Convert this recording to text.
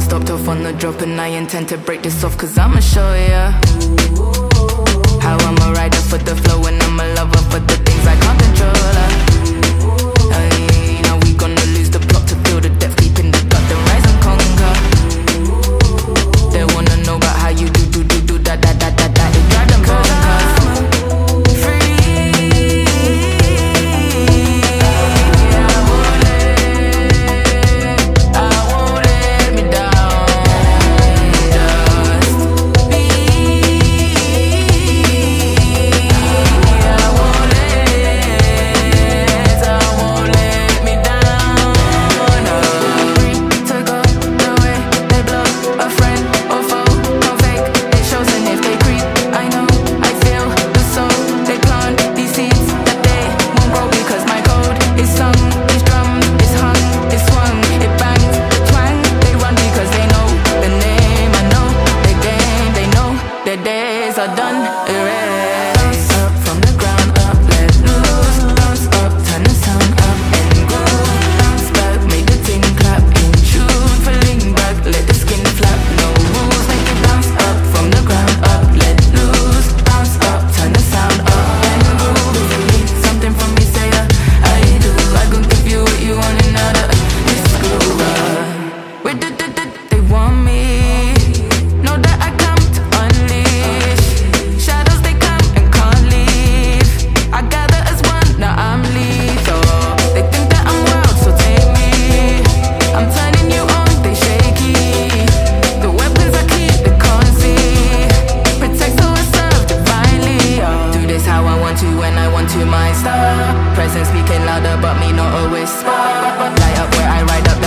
I'll off on the drop and I intend to break this off Cause I'ma show ya How I'm a rider for the are done, erased. want to when I want to, my star. Presence speaking louder, but me not a whisper. Light up where I ride up